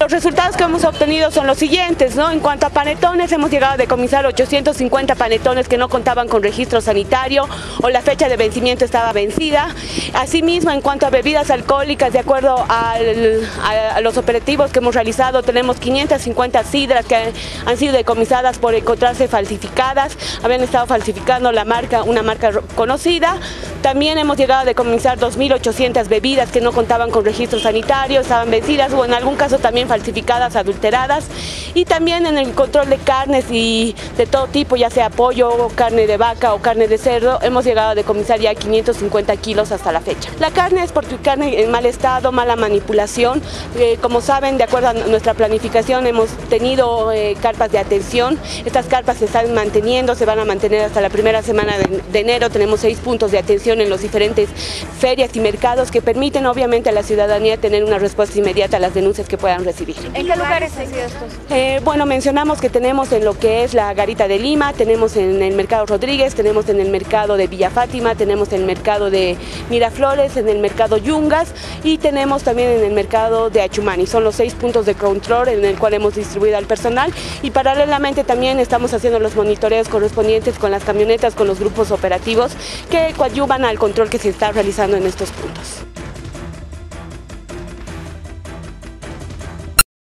Los resultados que hemos obtenido son los siguientes, ¿no? En cuanto a panetones, hemos llegado a decomisar 850 panetones que no contaban con registro sanitario o la fecha de vencimiento estaba vencida. Asimismo, en cuanto a bebidas alcohólicas, de acuerdo a, los operativos que hemos realizado, tenemos 550 sidras que han sido decomisadas por encontrarse falsificadas, habían estado falsificando la marca, una marca conocida. También hemos llegado a decomisar 2.800 bebidas que no contaban con registro sanitario, estaban vencidas o en algún caso también falsificadas, adulteradas. Y también en el control de carnes y de todo tipo, ya sea pollo, carne de vaca o carne de cerdo, hemos llegado a decomisar ya 550 kilos hasta la fecha. La carne es porque carne en mal estado, mala manipulación. Eh, como saben, de acuerdo a nuestra planificación, hemos tenido eh, carpas de atención. Estas carpas se están manteniendo, se van a mantener hasta la primera semana de, de enero. Tenemos seis puntos de atención en los diferentes ferias y mercados que permiten obviamente a la ciudadanía tener una respuesta inmediata a las denuncias que puedan recibir. ¿En qué lugares han sido estos? Eh, bueno, mencionamos que tenemos en lo que es la Garita de Lima, tenemos en el Mercado Rodríguez, tenemos en el Mercado de Villa Fátima, tenemos en el Mercado de Miraflores, en el Mercado Yungas y tenemos también en el Mercado de Achumani. Son los seis puntos de control en el cual hemos distribuido al personal y paralelamente también estamos haciendo los monitoreos correspondientes con las camionetas, con los grupos operativos que coadyuvan al control que se está realizando en estos puntos.